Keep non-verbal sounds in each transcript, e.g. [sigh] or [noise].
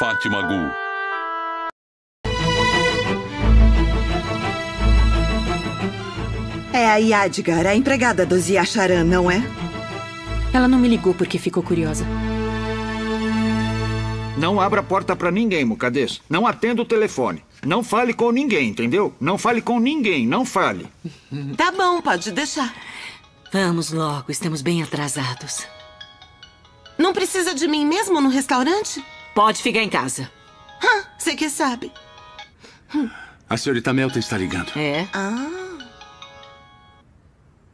Fátima Gu. É a Yadgar, a empregada do Zia Charan, não é? Ela não me ligou porque ficou curiosa. Não abra a porta pra ninguém, Mucadês. Não atenda o telefone. Não fale com ninguém, entendeu? Não fale com ninguém, não fale. [laughs] Tá bom, pode deixar. Vamos logo, estamos bem atrasados. Não precisa de mim mesmo no restaurante? Pode ficar em casa. Hã, você que sabe. A senhorita Melton está ligando. É? Ah,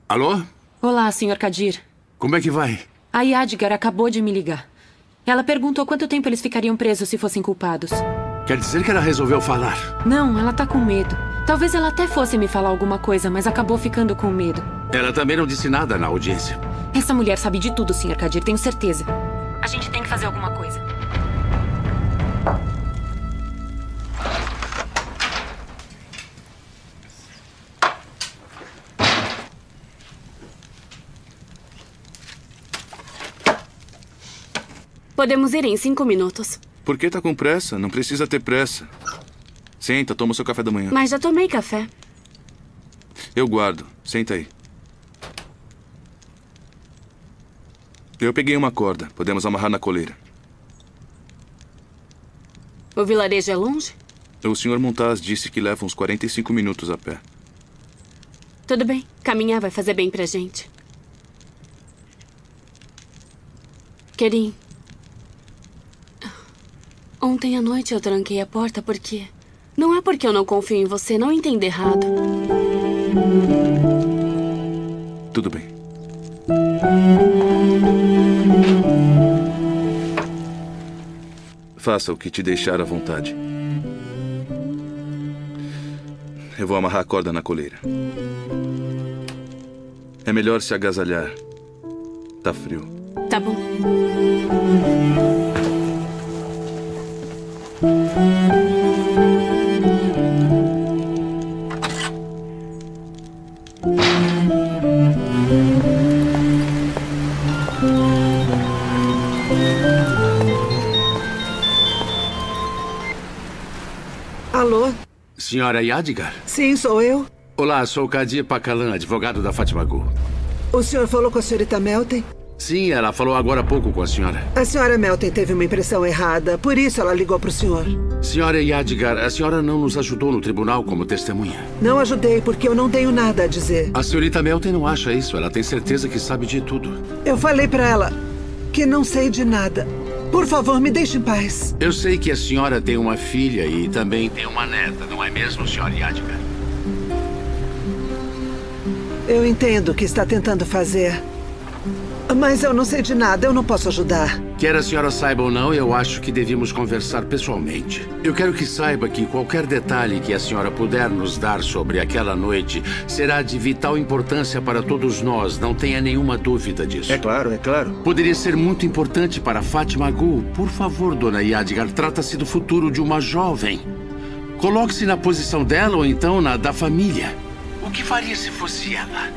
Alô? Olá, Sr. Kadir. Como é que vai? A Yadgar acabou de me ligar. Ela perguntou quanto tempo eles ficariam presos se fossem culpados. Quer dizer que ela resolveu falar? Não, ela tá com medo. Talvez ela até fosse me falar alguma coisa, mas acabou ficando com medo. Ela também não disse nada na audiência. Essa mulher sabe de tudo, Sr. Kadir, tenho certeza. A gente tem que fazer alguma coisa. Podemos ir em cinco minutos. Por que tá com pressa? Não precisa ter pressa. Senta, toma seu café da manhã. Mas já tomei café. Eu guardo. Senta aí. Eu peguei uma corda. Podemos amarrar na coleira. O vilarejo é longe? O Sr. Montaz disse que leva uns 45 minutos a pé. Tudo bem. Caminhar vai fazer bem pra gente. Kerim. Ontem à noite eu tranquei a porta porque. Não é porque eu não confio em você, não entenda errado. Tudo bem. Faça o que te deixar à vontade. Eu vou amarrar a corda na coleira. É melhor se agasalhar. Tá frio. Tá bom. Alô? Senhora Yadigar? Sim, sou eu. Olá, sou Kadir Pakalan, advogado da Fátima Gu. O senhor falou com a senhorita Melton? Sim, ela falou agora há pouco com a senhora. A senhora Melton teve uma impressão errada, por isso ela ligou para o senhor. Senhora Yadigar, a senhora não nos ajudou no tribunal como testemunha. Não ajudei porque eu não tenho nada a dizer. A senhorita Melton não acha isso. Ela tem certeza que sabe de tudo. Eu falei para ela que não sei de nada. Por favor, me deixe em paz. Eu sei que a senhora tem uma filha e também tem uma neta, não é mesmo, senhora Yadigar? Eu entendo o que está tentando fazer. Mas eu não sei de nada, eu não posso ajudar. Quer a senhora saiba ou não, eu acho que devíamos conversar pessoalmente. Eu quero que saiba que qualquer detalhe que a senhora puder nos dar sobre aquela noite será de vital importância para todos nós, não tenha nenhuma dúvida disso. É claro, é claro. Poderia ser muito importante para Fátima Gu. Por favor, dona Yadigar, trata-se do futuro de uma jovem. Coloque-se na posição dela ou então na da família. O que faria se fosse ela?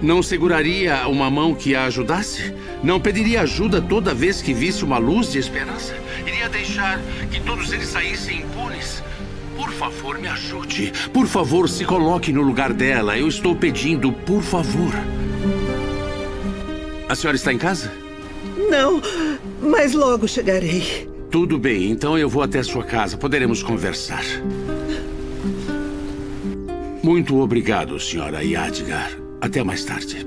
Não seguraria uma mão que a ajudasse? Não pediria ajuda toda vez que visse uma luz de esperança? Iria deixar que todos eles saíssem impunes? Por favor, me ajude. Por favor, se coloque no lugar dela. Eu estou pedindo, por favor. A senhora está em casa? Não, mas logo chegarei. Tudo bem, então eu vou até sua casa. Poderemos conversar. Muito obrigado, senhora Yadgar. Até mais tarde.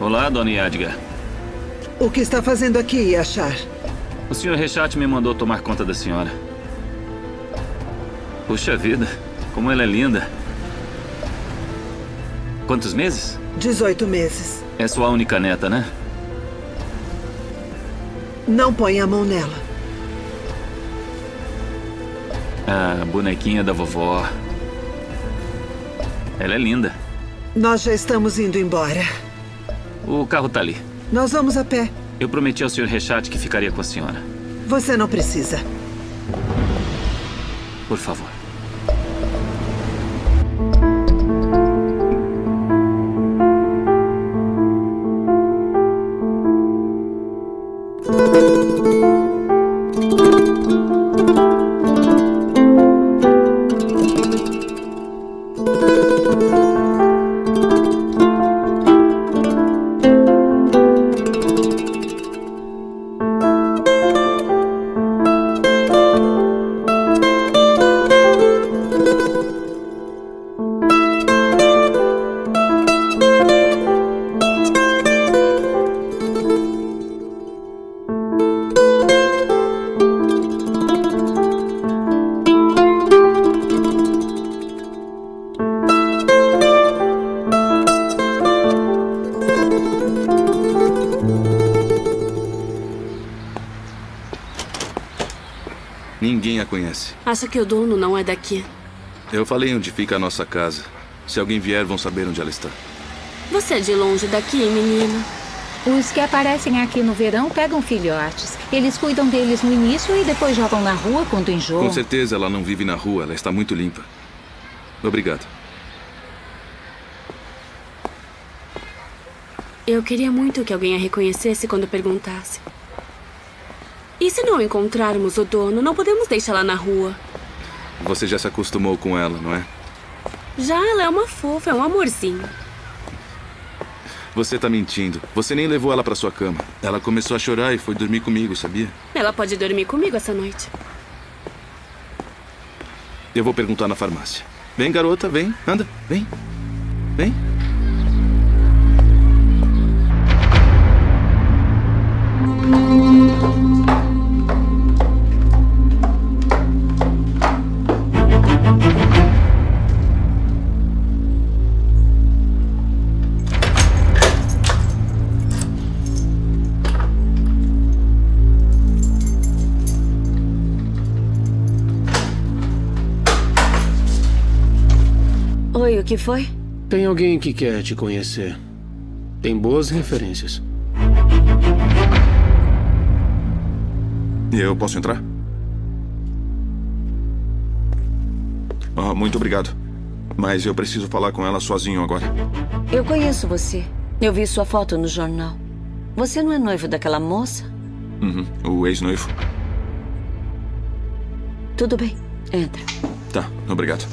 Olá, dona Yadgar. O que está fazendo aqui, Yashar? O Sr. Rechat me mandou tomar conta da senhora. Puxa vida, como ela é linda. Quantos meses? 18 meses. É sua única neta, né? Não põe a mão nela. A bonequinha da vovó. Ela é linda. Nós já estamos indo embora. O carro tá ali. Nós vamos a pé. Eu prometi ao Sr. Rechat que ficaria com a senhora. Você não precisa. Por favor. Ninguém a conhece. Acha que o dono não é daqui? Eu falei onde fica a nossa casa. Se alguém vier, vão saber onde ela está. Você é de longe daqui, menina. Os que aparecem aqui no verão pegam filhotes. Eles cuidam deles no início e depois jogam na rua quando enjoam. Com certeza ela não vive na rua, ela está muito limpa. Obrigado. Eu queria muito que alguém a reconhecesse quando perguntasse. E se não encontrarmos o dono, não podemos deixá-la na rua. Você já se acostumou com ela, não é? Já ela é uma fofa, é um amorzinho. Você tá mentindo. Você nem levou ela pra sua cama. Ela começou a chorar e foi dormir comigo, sabia? Ela pode dormir comigo essa noite. Eu vou perguntar na farmácia. Vem, garota, vem. Anda, vem. Vem. Oi, o que foi? Tem alguém que quer te conhecer. Tem boas referências. Eu posso entrar? Ah, muito obrigado. Mas eu preciso falar com ela sozinho agora. Eu conheço você. Eu vi sua foto no jornal. Você não é noivo daquela moça? Uhum, o ex-noivo. Tudo bem. Entra. Tá, obrigado.